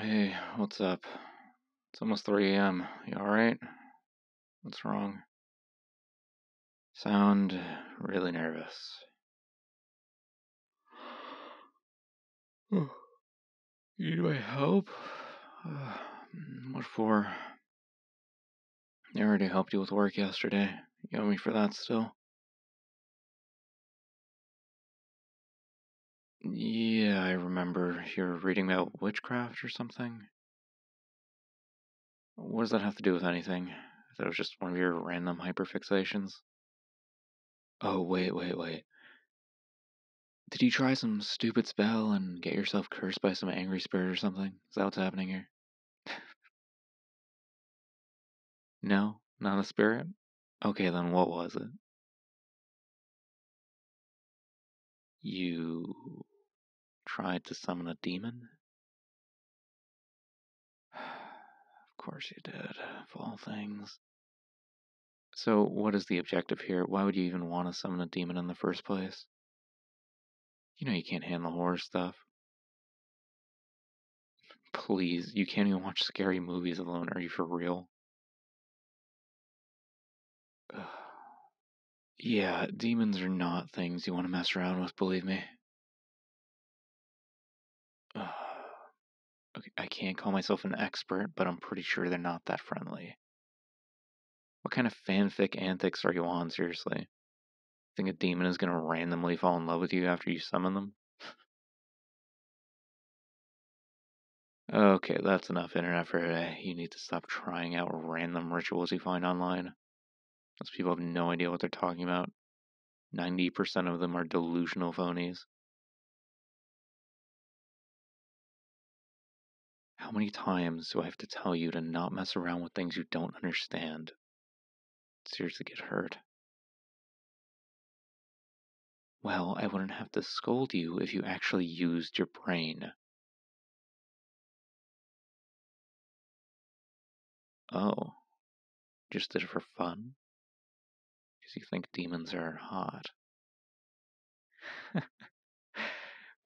Hey, what's up? It's almost 3 a.m. You alright? What's wrong? Sound really nervous. you need my help? Uh, what for? I already helped you with work yesterday. You owe me for that still? Yeah, I remember. You're reading about witchcraft or something? What does that have to do with anything? That was just one of your random hyperfixations. Oh, wait, wait, wait. Did you try some stupid spell and get yourself cursed by some angry spirit or something? Is that what's happening here? no? Not a spirit? Okay, then what was it? You tried to summon a demon? of course you did, of all things. So, what is the objective here? Why would you even want to summon a demon in the first place? You know you can't handle horror stuff. Please, you can't even watch scary movies alone. Are you for real? yeah, demons are not things you want to mess around with, believe me. I can't call myself an expert, but I'm pretty sure they're not that friendly. What kind of fanfic antics are you on, seriously? Think a demon is gonna randomly fall in love with you after you summon them? okay, that's enough internet for today. You need to stop trying out random rituals you find online. Those people have no idea what they're talking about. 90% of them are delusional phonies. How many times do I have to tell you to not mess around with things you don't understand? Seriously, get hurt. Well, I wouldn't have to scold you if you actually used your brain. Oh, just did it for fun? Because you think demons are hot.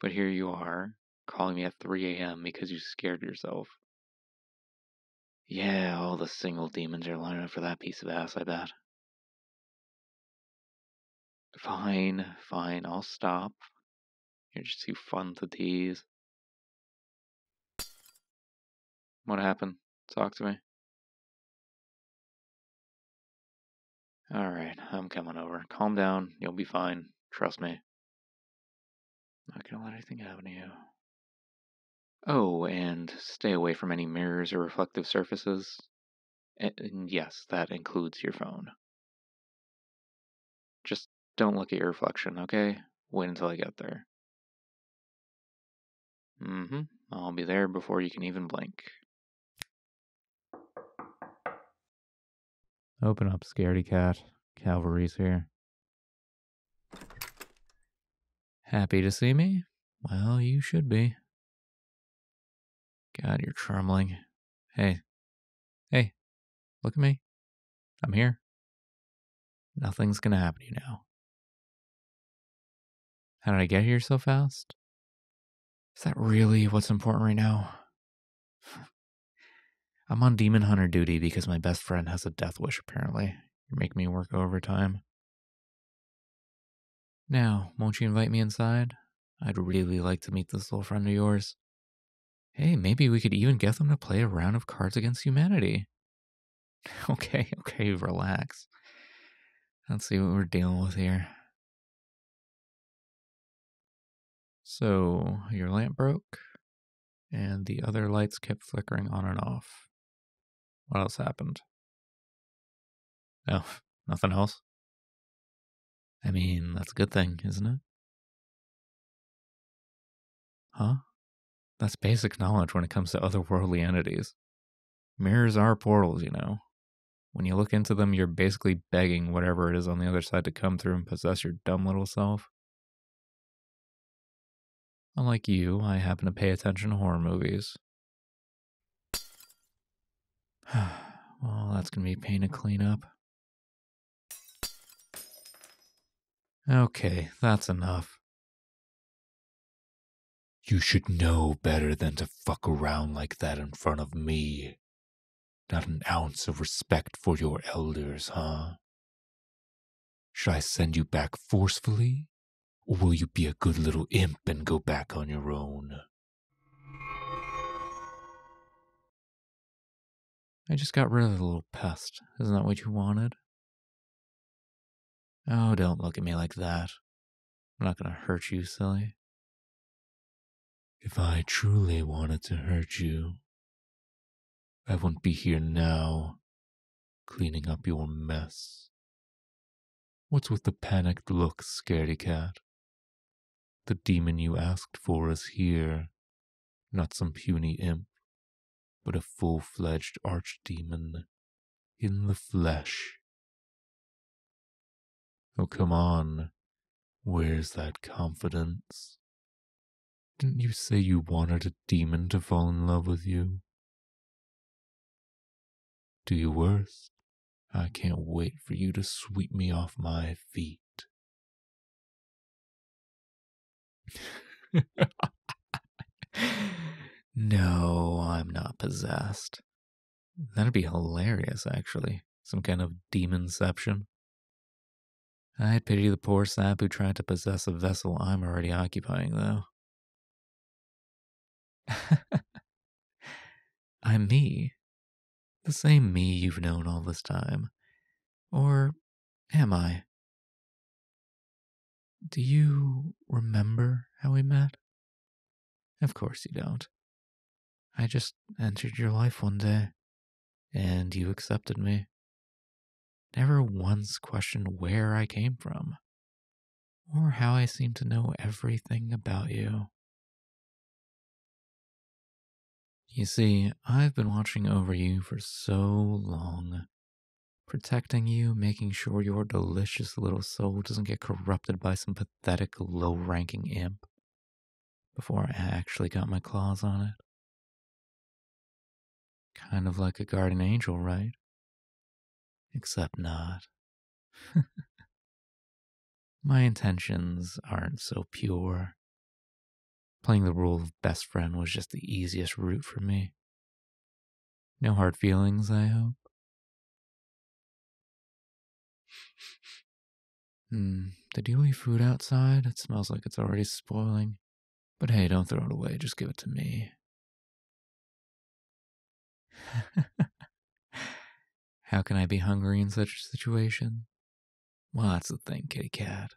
but here you are, calling me at 3 a.m. because you scared yourself. Yeah, all the single demons are lining up for that piece of ass, I bet. Fine, fine, I'll stop. You're just too fun to tease. What happened? Talk to me. Alright, I'm coming over. Calm down, you'll be fine. Trust me. Not gonna let anything happen to you. Oh, and stay away from any mirrors or reflective surfaces. And yes, that includes your phone. Just don't look at your reflection, okay? Wait until I get there. Mm-hmm. I'll be there before you can even blink. Open up, scaredy cat. Calvary's here. Happy to see me? Well, you should be. God, you're trembling. Hey. Hey. Look at me. I'm here. Nothing's gonna happen to you now. How did I get here so fast? Is that really what's important right now? I'm on demon hunter duty because my best friend has a death wish, apparently. You're making me work overtime. Now, won't you invite me inside? I'd really like to meet this little friend of yours. Hey, maybe we could even get them to play a round of Cards Against Humanity. Okay, okay, relax. Let's see what we're dealing with here. So your lamp broke, and the other lights kept flickering on and off. What else happened? Oh, nothing else? I mean, that's a good thing, isn't it? Huh? That's basic knowledge when it comes to otherworldly entities. Mirrors are portals, you know. When you look into them, you're basically begging whatever it is on the other side to come through and possess your dumb little self. Unlike you, I happen to pay attention to horror movies. well, that's to be a pain to clean up. Okay, that's enough. You should know better than to fuck around like that in front of me. Not an ounce of respect for your elders, huh? Should I send you back forcefully? Or will you be a good little imp and go back on your own? I just got rid of the little pest. Isn't that what you wanted? Oh, don't look at me like that. I'm not gonna hurt you, silly. If I truly wanted to hurt you, I wouldn't be here now, cleaning up your mess. What's with the panicked look, scaredy cat? The demon you asked for is here, not some puny imp, but a full fledged archdemon in the flesh. Oh, come on. Where's that confidence? Didn't you say you wanted a demon to fall in love with you? Do your worst. I can't wait for you to sweep me off my feet. no, I'm not possessed. That'd be hilarious, actually. Some kind of demonception. I'd pity the poor sap who tried to possess a vessel I'm already occupying, though. I'm me. The same me you've known all this time. Or am I? Do you remember how we met? Of course you don't. I just entered your life one day, and you accepted me. Never once questioned where I came from, or how I seem to know everything about you. You see, I've been watching over you for so long protecting you, making sure your delicious little soul doesn't get corrupted by some pathetic low ranking imp before I actually got my claws on it. Kind of like a guardian angel, right? Except not. my intentions aren't so pure. Playing the role of best friend was just the easiest route for me. No hard feelings, I hope. Hmm, did you leave food outside? It smells like it's already spoiling. But hey, don't throw it away, just give it to me. How can I be hungry in such a situation? Well, that's the thing, kitty cat.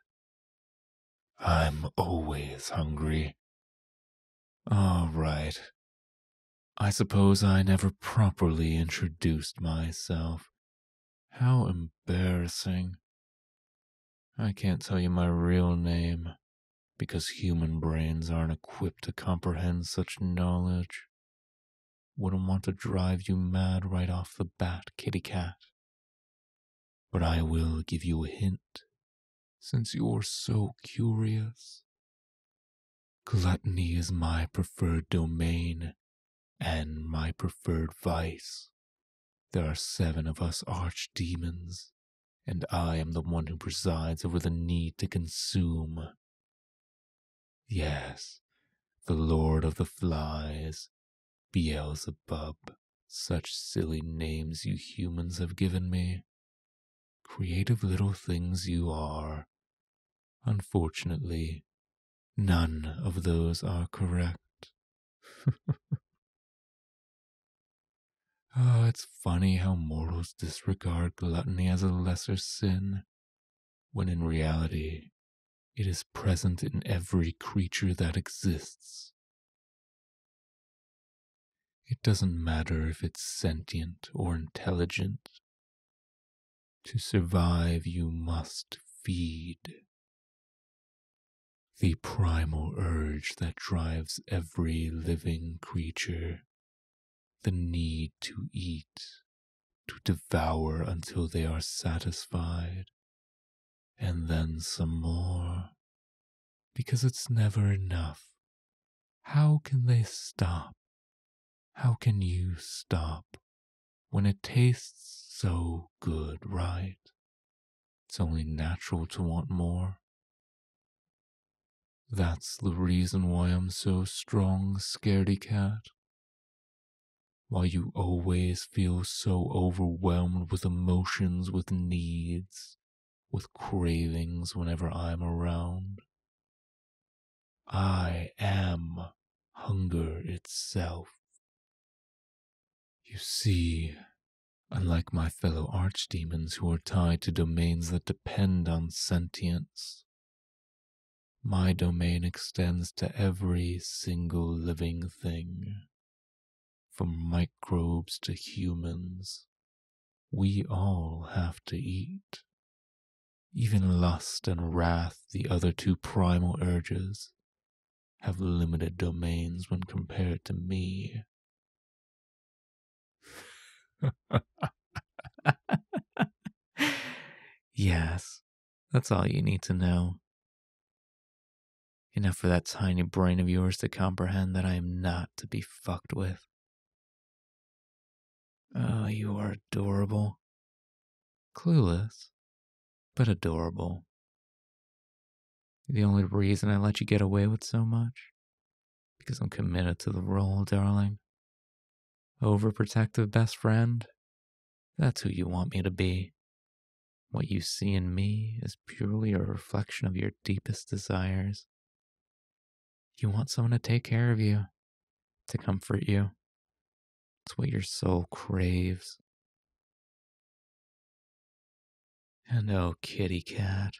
I'm always hungry. All right. I suppose I never properly introduced myself. How embarrassing. I can't tell you my real name because human brains aren't equipped to comprehend such knowledge. Wouldn't want to drive you mad right off the bat, kitty cat. But I will give you a hint, since you're so curious. Gluttony is my preferred domain and my preferred vice. There are seven of us archdemons, and I am the one who presides over the need to consume. Yes, the Lord of the Flies, Beelzebub, such silly names you humans have given me. Creative little things you are. Unfortunately, none of those are correct. Oh, it's funny how mortals disregard gluttony as a lesser sin, when in reality, it is present in every creature that exists. It doesn't matter if it's sentient or intelligent. To survive, you must feed. The primal urge that drives every living creature the need to eat, to devour until they are satisfied, and then some more, because it's never enough. How can they stop? How can you stop when it tastes so good, right? It's only natural to want more. That's the reason why I'm so strong, scaredy cat. Why you always feel so overwhelmed with emotions, with needs, with cravings whenever I'm around. I am hunger itself. You see, unlike my fellow archdemons who are tied to domains that depend on sentience, my domain extends to every single living thing. From microbes to humans, we all have to eat. Even lust and wrath, the other two primal urges, have limited domains when compared to me. yes, that's all you need to know. Enough for that tiny brain of yours to comprehend that I am not to be fucked with. Oh, you are adorable. Clueless, but adorable. The only reason I let you get away with so much? Because I'm committed to the role, darling. Overprotective best friend? That's who you want me to be. What you see in me is purely a reflection of your deepest desires. You want someone to take care of you, to comfort you. It's what your soul craves. And oh, kitty cat,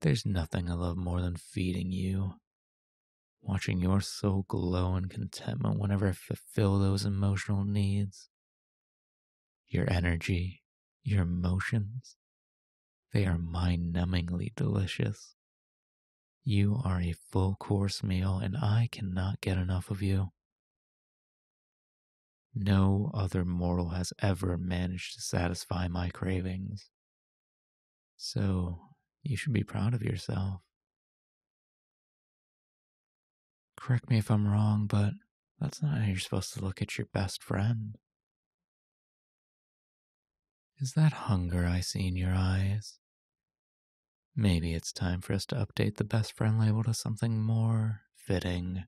there's nothing I love more than feeding you. Watching your soul glow in contentment whenever I fulfill those emotional needs. Your energy, your emotions, they are mind numbingly delicious. You are a full course meal, and I cannot get enough of you. No other mortal has ever managed to satisfy my cravings. So, you should be proud of yourself. Correct me if I'm wrong, but that's not how you're supposed to look at your best friend. Is that hunger I see in your eyes? Maybe it's time for us to update the best friend label to something more fitting.